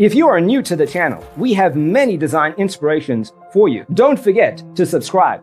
If you are new to the channel, we have many design inspirations for you. Don't forget to subscribe.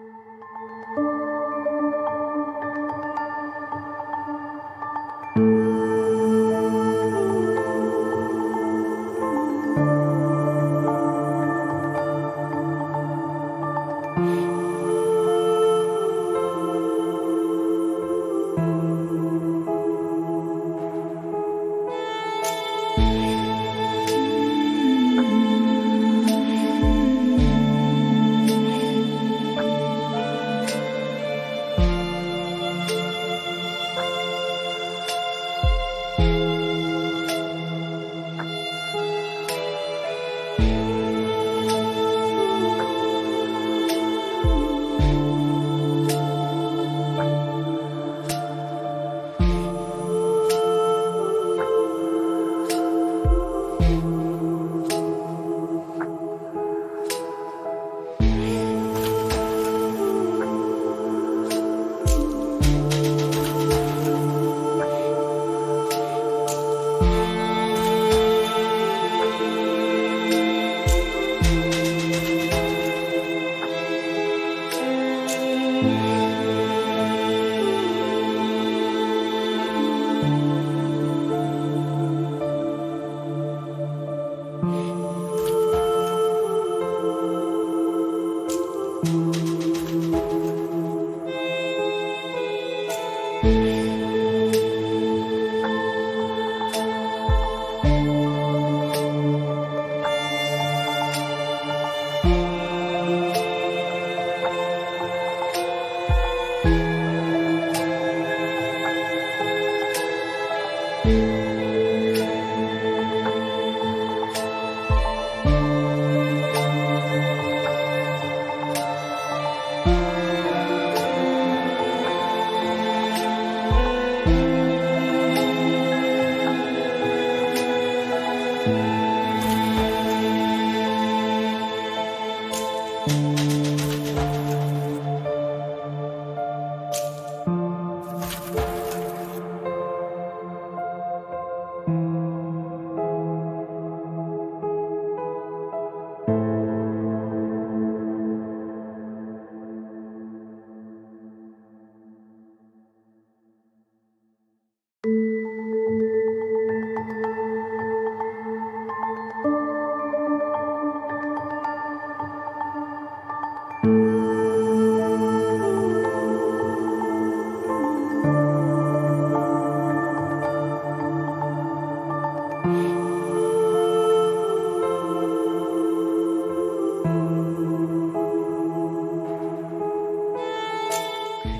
Ooh.